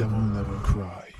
Devil Never Cry.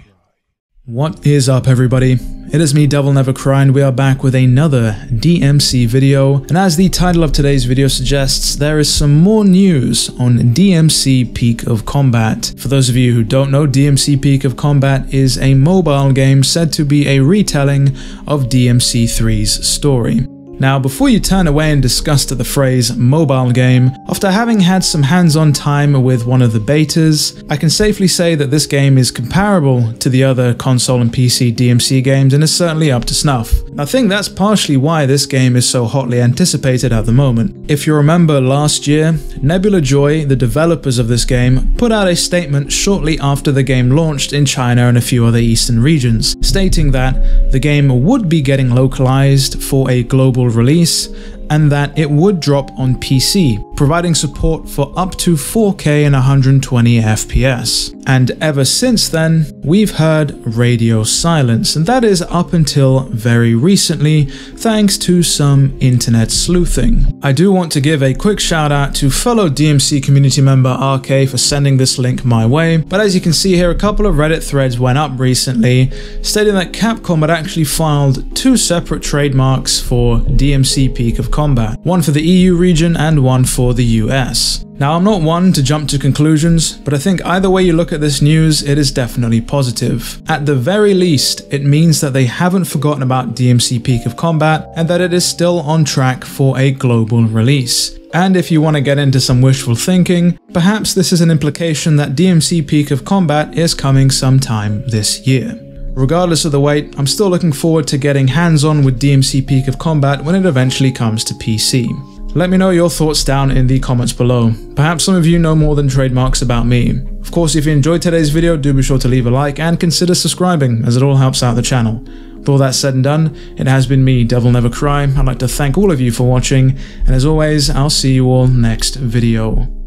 What is up everybody? It is me Devil Never Cry and we are back with another DMC video and as the title of today's video suggests there is some more news on DMC Peak of Combat. For those of you who don't know DMC Peak of Combat is a mobile game said to be a retelling of DMC3's story. Now, before you turn away in disgust at the phrase mobile game, after having had some hands-on time with one of the betas, I can safely say that this game is comparable to the other console and PC DMC games and is certainly up to snuff. I think that's partially why this game is so hotly anticipated at the moment. If you remember last year, Nebula Joy, the developers of this game, put out a statement shortly after the game launched in China and a few other eastern regions, stating that the game would be getting localized for a global release and that it would drop on PC, providing support for up to 4K and 120 FPS. And ever since then, we've heard radio silence, and that is up until very recently, thanks to some internet sleuthing. I do want to give a quick shout out to fellow DMC community member RK for sending this link my way, but as you can see here, a couple of Reddit threads went up recently stating that Capcom had actually filed two separate trademarks for DMC Peak of combat, one for the EU region and one for the US. Now, I'm not one to jump to conclusions, but I think either way you look at this news, it is definitely positive. At the very least, it means that they haven't forgotten about DMC Peak of Combat and that it is still on track for a global release. And if you want to get into some wishful thinking, perhaps this is an implication that DMC Peak of Combat is coming sometime this year. Regardless of the wait, I'm still looking forward to getting hands-on with DMC Peak of Combat when it eventually comes to PC. Let me know your thoughts down in the comments below. Perhaps some of you know more than trademarks about me. Of course, if you enjoyed today's video, do be sure to leave a like and consider subscribing as it all helps out the channel. With all that said and done, it has been me, Devil Never Cry. I'd like to thank all of you for watching, and as always, I'll see you all next video.